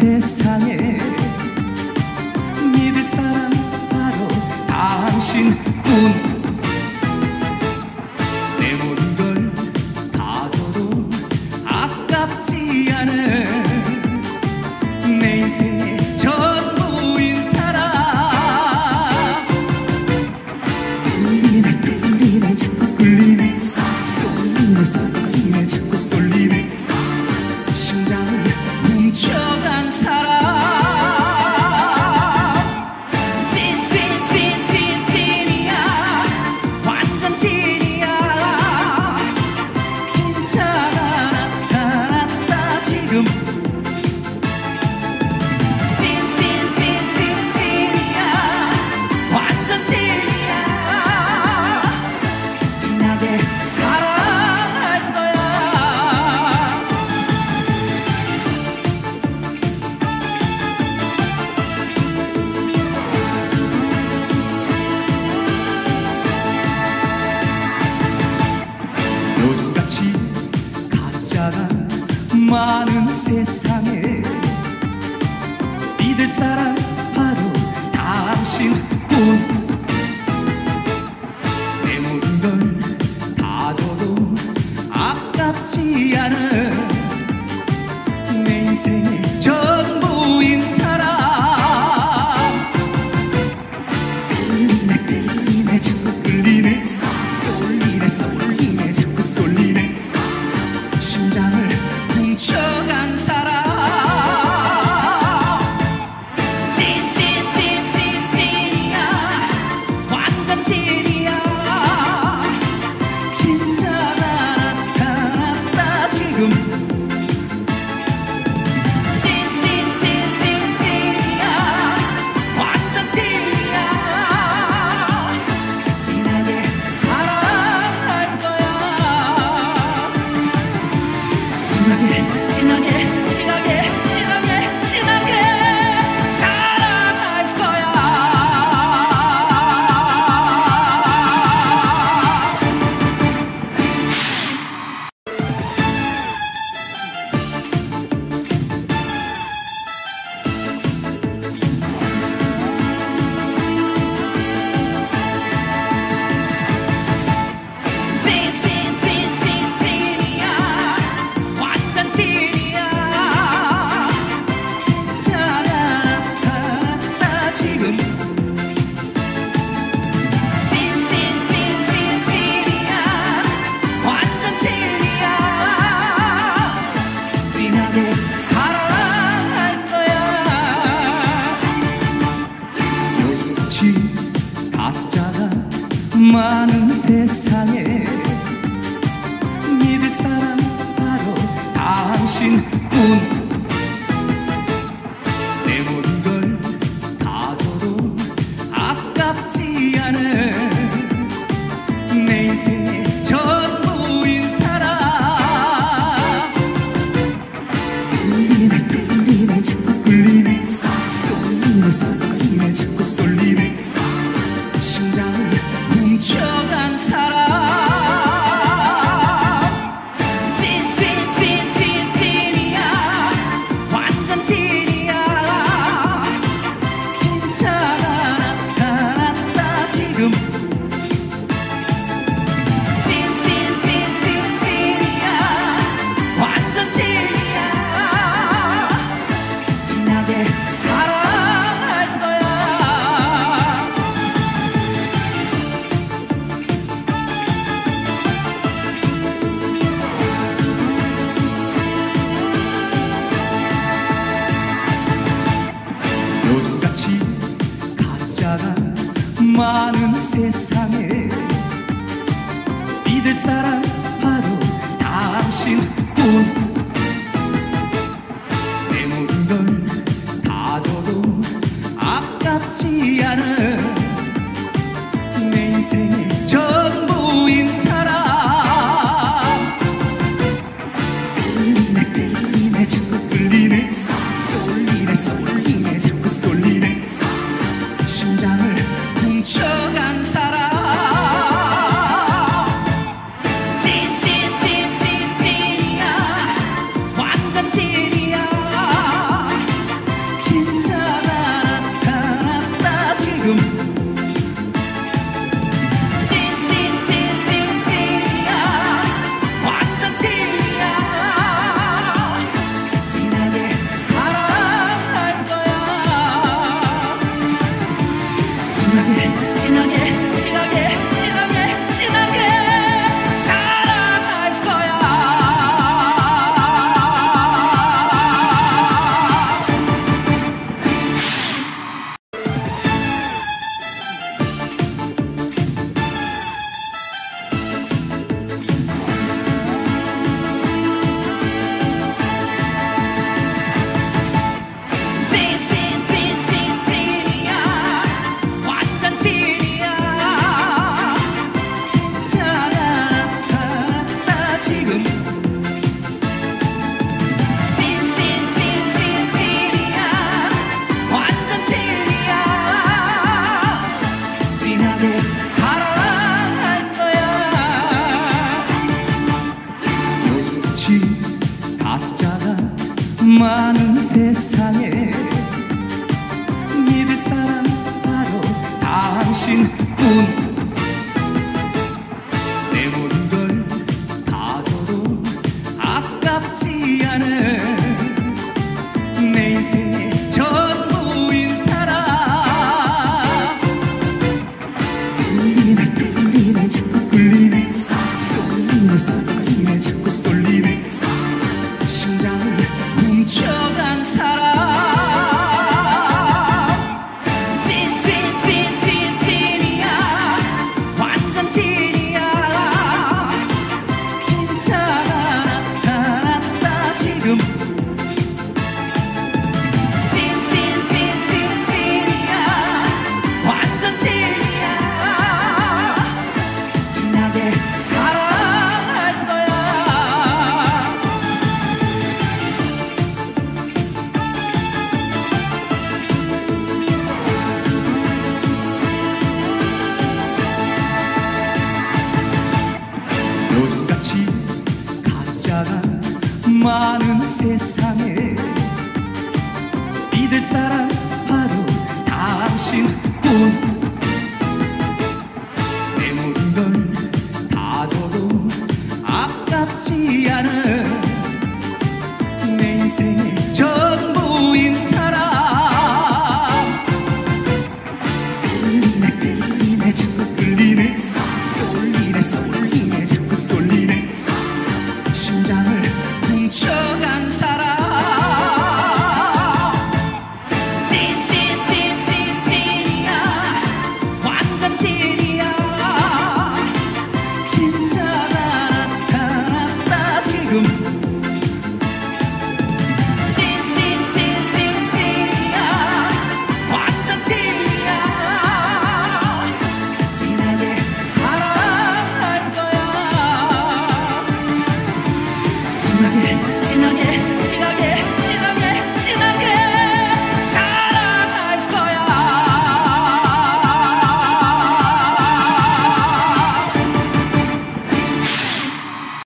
세상에 믿을 사람 바로 당신뿐. 세상에 믿을 사람 바로 당신뿐. 내 모든 걸 다 줘도 아깝지 않아요 welcome 많은 세상에 믿을 사람 바로 당신뿐. 사람 많은 세상에 믿을 사람 바로 당신뿐. 세상에 믿을 사람 바로 당신뿐. 세상에 믿을 사람 바로 당신뿐. 내 모든 걸 다 줘도 아깝지 않은